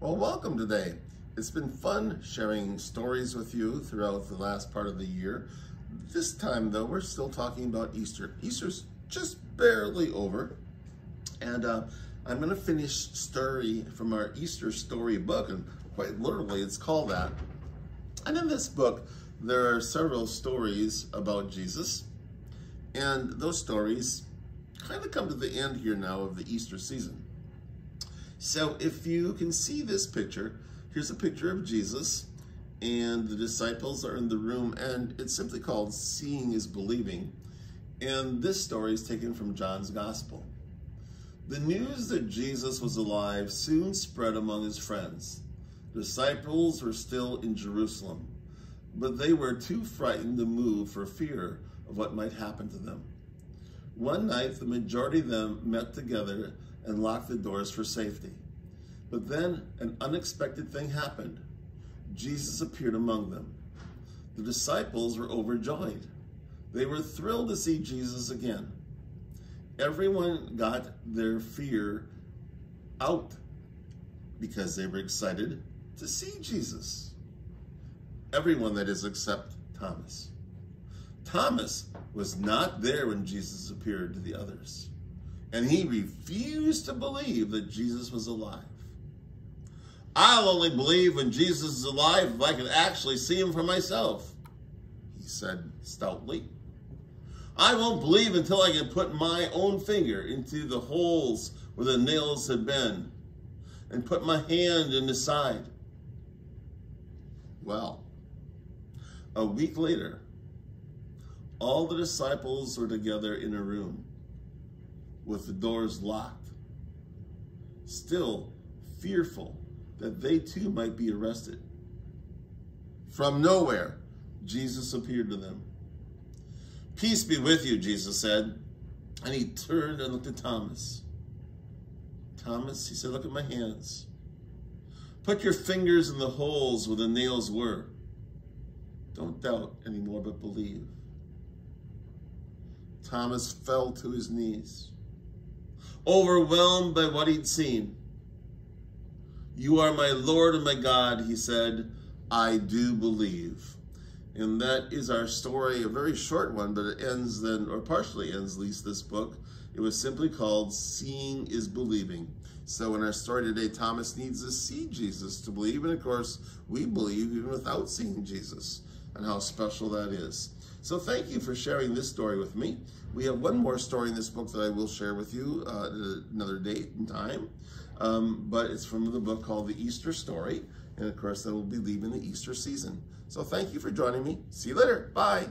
Well, welcome today. It's been fun sharing stories with you throughout the last part of the year. This time, though, we're still talking about Easter. Easter's just barely over. And uh, I'm going to finish story from our Easter story book, and quite literally, it's called that. And in this book, there are several stories about Jesus. And those stories kind of come to the end here now of the Easter season. So if you can see this picture, here's a picture of Jesus and the disciples are in the room and it's simply called Seeing is Believing. And this story is taken from John's Gospel. The news that Jesus was alive soon spread among his friends. The disciples were still in Jerusalem, but they were too frightened to move for fear of what might happen to them. One night, the majority of them met together and locked the doors for safety. But then an unexpected thing happened. Jesus appeared among them. The disciples were overjoyed. They were thrilled to see Jesus again. Everyone got their fear out because they were excited to see Jesus. Everyone, that is, except Thomas. Thomas was not there when Jesus appeared to the others and he refused to believe that Jesus was alive. I'll only believe when Jesus is alive if I can actually see him for myself, he said stoutly. I won't believe until I can put my own finger into the holes where the nails had been and put my hand in the side. Well, a week later, all the disciples were together in a room with the doors locked, still fearful that they too might be arrested. From nowhere, Jesus appeared to them. Peace be with you, Jesus said. And he turned and looked at Thomas. Thomas, he said, look at my hands. Put your fingers in the holes where the nails were. Don't doubt anymore, but believe. Thomas fell to his knees overwhelmed by what he'd seen. You are my Lord and my God, he said. I do believe. And that is our story, a very short one, but it ends then, or partially ends at least this book. It was simply called Seeing is Believing. So in our story today, Thomas needs to see Jesus to believe. And of course, we believe even without seeing Jesus and how special that is. So thank you for sharing this story with me. We have one more story in this book that I will share with you uh, at another date and time. Um, but it's from the book called The Easter Story. And of course, that will be leaving the Easter season. So thank you for joining me. See you later. Bye.